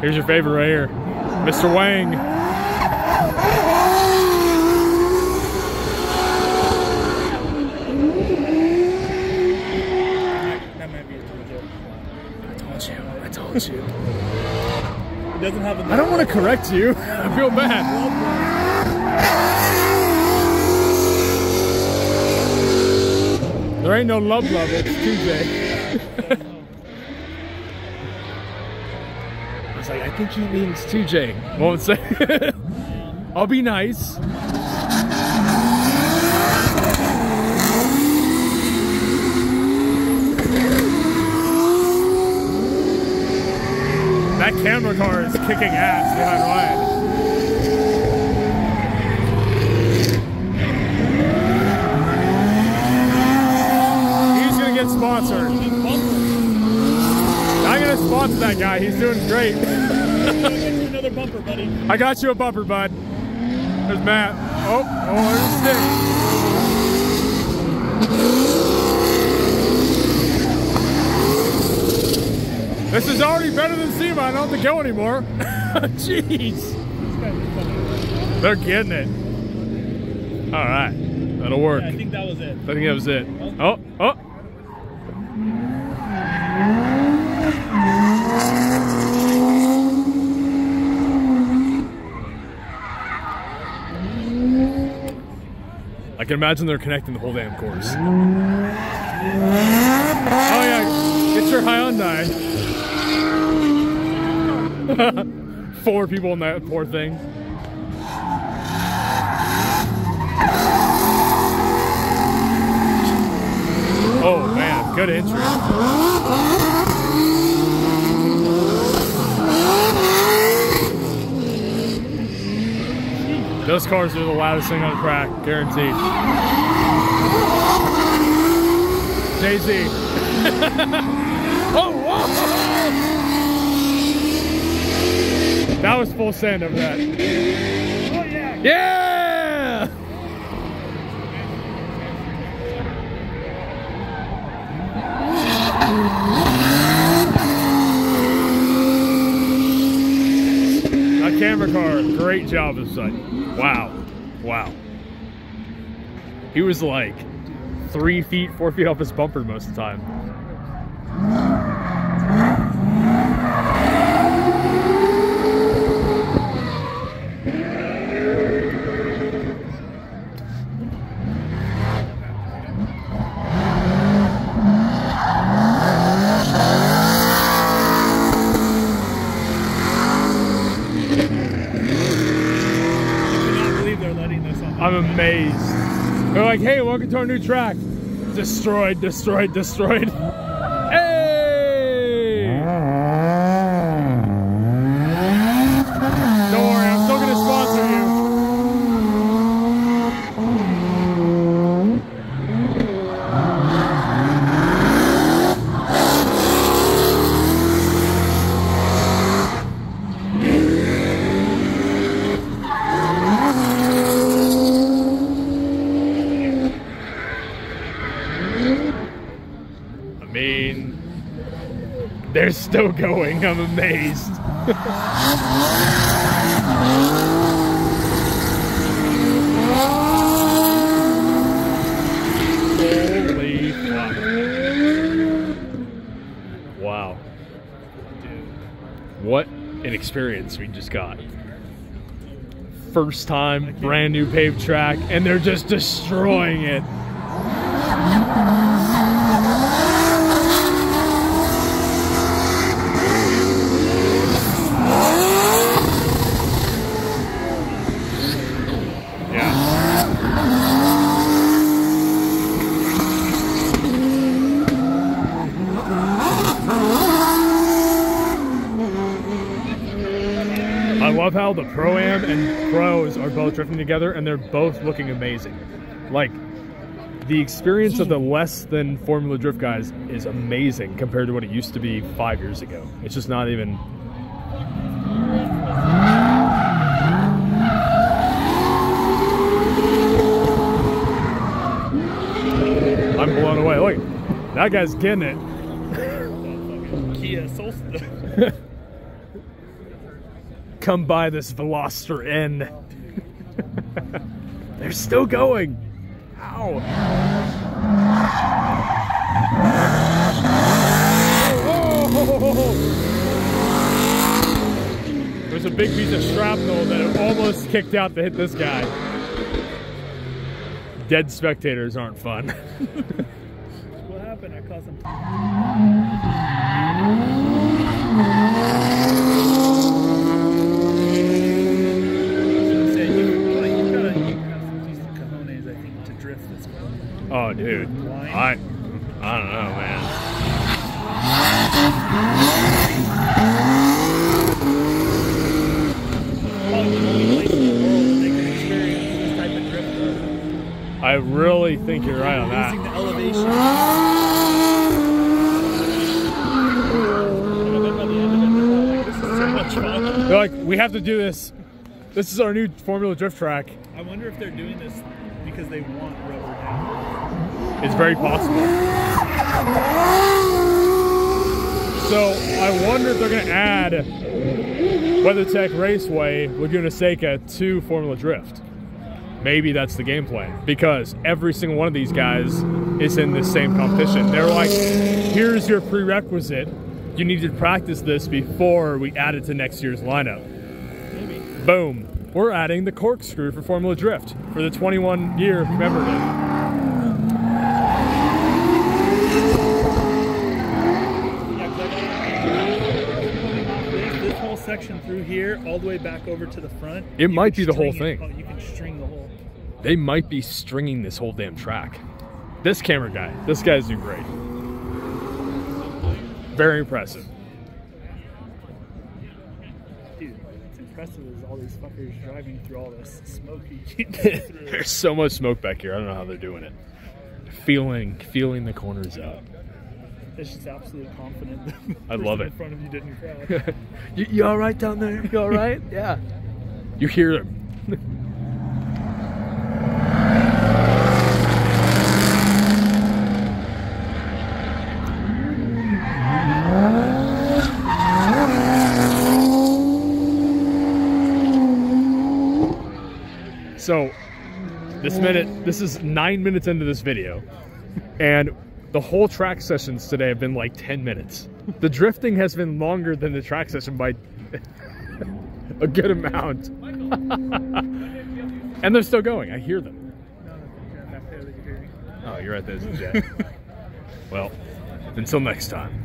Here's your favorite right here, Mr. Wang. That might be a two I told you. I told you. It doesn't have a I don't want to correct you. I feel bad. There ain't no love love, it's Tuesday. I was like, I think he means 2J. Won't say. I'll be nice. Camera car is kicking ass behind Ryan. He's gonna get sponsored. I'm gonna sponsor that guy. He's doing great. I got you a bumper, bud. There's Matt. Oh, oh, there's Stick. This is already better than SEMA. I don't have to go anymore. Jeez. They're getting it. All right. That'll work. Yeah, I think that was it. I think that was it. Oh, oh. I can imagine they're connecting the whole damn course. Oh yeah, your Hyundai. Four people in that poor thing. Oh man, good entry. Those cars are the loudest thing on the track, guaranteed. Jay That was full send over that. Oh yeah. Yeah! That camera car, great job this side. Wow. Wow. He was like three feet, four feet off his bumper most of the time. I cannot believe they're letting this on. I'm amazed. They're like, hey, welcome to our new track. Destroyed, destroyed, destroyed. Hey! Don't worry, I'm still gonna sponsor you. I mean, they're still going. I'm amazed. Holy fuck. What an experience we just got. First time, brand new paved track, and they're just destroying it. Love how the pro am and pros are both drifting together and they're both looking amazing. Like the experience of the less than Formula Drift guys is amazing compared to what it used to be five years ago. It's just not even. I'm blown away. Look, that guy's getting it. Kia Soulster. come by this Veloster N. They're still going. Ow. There's a big piece of shrapnel that almost kicked out to hit this guy. Dead spectators aren't fun. what happened? I caused some. I was gonna say, you, well, you've got to you have some decent cojones, I think, to drift this one. Oh, dude. I, I don't know, man. Probably the only place in the world that they can experience this type of drift. I really think you're right on that. the elevation. And then by the end of it, they're like, this is so much fun. They're like, we have to do this. This is our new Formula Drift track. I wonder if they're doing this because they want rubber now. It's very possible. So I wonder if they're going to add WeatherTech Raceway Laguna Seca to Formula Drift. Maybe that's the game plan because every single one of these guys is in this same competition. They're like, here's your prerequisite. You need to practice this before we add it to next year's lineup. Maybe. Boom. We're adding the corkscrew for Formula Drift for the 21 year commemorative. Yeah, 'cause I- this, this whole section through here, all the way back over to the front. It might be the whole it- thing. oh, you can string the whole. They might be stringing this whole damn track. This camera guy, this guy's doing great. Very impressive. Dude, what's impressive is all these fuckers driving through all this smoke you can't get through. There's so much smoke back here. I don't know how they're doing it. Feeling, feeling the corners out. It's just absolute confident. I love it. In front of you didn't crash. you, you all right down there? You all right? yeah. You hear them. So, this minute, this is nine minutes into this video, and the whole track sessions today have been like 10 minutes. The drifting has been longer than the track session by a good amount. and they're still going. I hear them. no, no, back there that you're hearing. Oh, you're right. There's a jet. well, until next time.